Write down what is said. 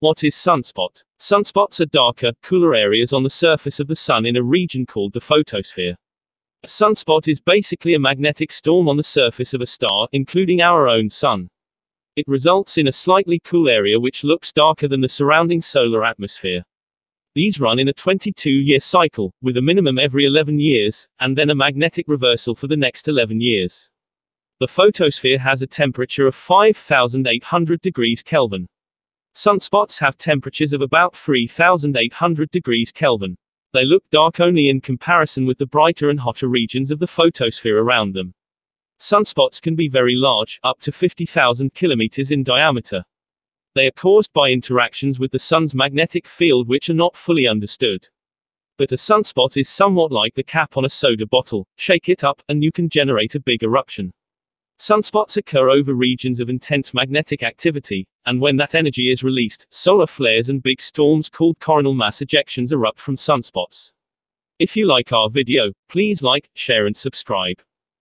What is sunspot? Sunspots are darker, cooler areas on the surface of the sun in a region called the photosphere. A sunspot is basically a magnetic storm on the surface of a star, including our own sun. It results in a slightly cool area which looks darker than the surrounding solar atmosphere. These run in a 22 year cycle, with a minimum every 11 years, and then a magnetic reversal for the next 11 years. The photosphere has a temperature of 5800 degrees Kelvin. Sunspots have temperatures of about 3800 degrees Kelvin. They look dark only in comparison with the brighter and hotter regions of the photosphere around them. Sunspots can be very large, up to 50,000 kilometers in diameter. They are caused by interactions with the sun's magnetic field which are not fully understood. But a sunspot is somewhat like the cap on a soda bottle. Shake it up, and you can generate a big eruption. Sunspots occur over regions of intense magnetic activity, and when that energy is released, solar flares and big storms called coronal mass ejections erupt from sunspots. If you like our video, please like, share and subscribe.